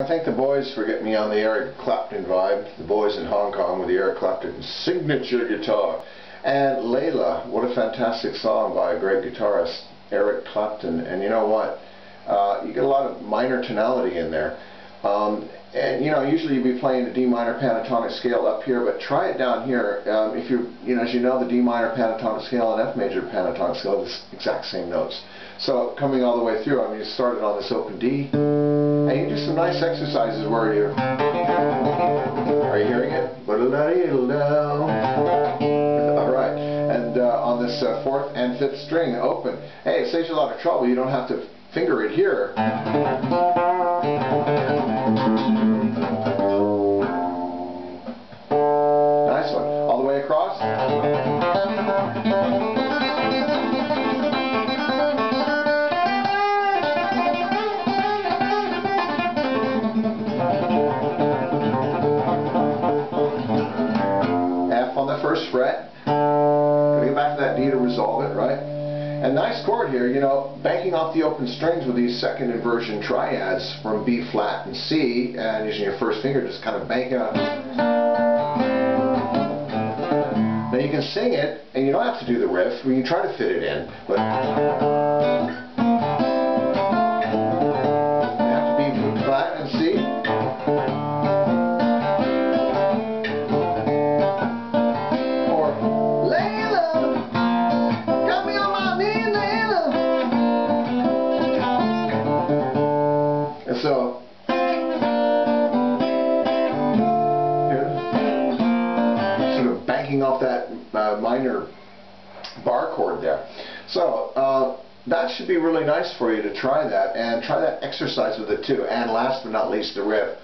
I thank the boys for getting me on the Eric Clapton vibe, the boys in Hong Kong with the Eric Clapton signature guitar. And Layla, what a fantastic song by a great guitarist, Eric Clapton. And you know what? Uh, you get a lot of minor tonality in there. Um, and you know, usually you'd be playing the D minor pentatonic scale up here, but try it down here. Um, if you, you know, as you know, the D minor pentatonic scale and F major pentatonic scale are the exact same notes. So coming all the way through, I mean, you started on this open D, some nice exercises where you, are you hearing it? All right, and uh, on this uh, fourth and fifth string, open. Hey, it saves you a lot of trouble. You don't have to finger it here. first fret. Get back to that D to resolve it, right? And nice chord here, you know, banking off the open strings with these second inversion triads from B flat and C, and using your first finger, just kind of banking on. Now you can sing it, and you don't have to do the riff. We can try to fit it in, but. So here, sort of banking off that uh, minor bar chord there. So uh, that should be really nice for you to try that and try that exercise with it too. And last but not least, the riff.